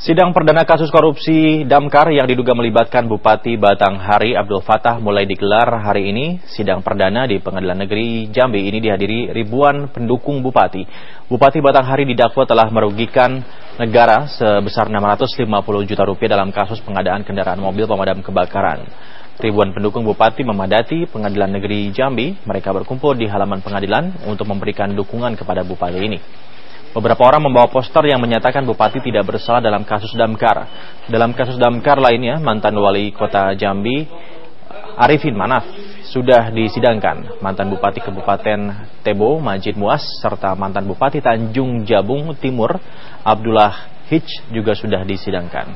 Sidang perdana kasus korupsi Damkar yang diduga melibatkan Bupati Batanghari Abdul Fatah mulai digelar hari ini. Sidang perdana di Pengadilan Negeri Jambi ini dihadiri ribuan pendukung Bupati. Bupati Batanghari didakwa telah merugikan negara sebesar 650 juta rupiah dalam kasus pengadaan kendaraan mobil pemadam kebakaran. Ribuan pendukung Bupati memadati Pengadilan Negeri Jambi. Mereka berkumpul di halaman pengadilan untuk memberikan dukungan kepada Bupati ini. Beberapa orang membawa poster yang menyatakan Bupati tidak bersalah dalam kasus Damkar. Dalam kasus Damkar lainnya, mantan wali kota Jambi, Arifin Manaf, sudah disidangkan. Mantan Bupati Kabupaten Tebo, Majid Muas, serta mantan Bupati Tanjung Jabung Timur, Abdullah Hitch juga sudah disidangkan.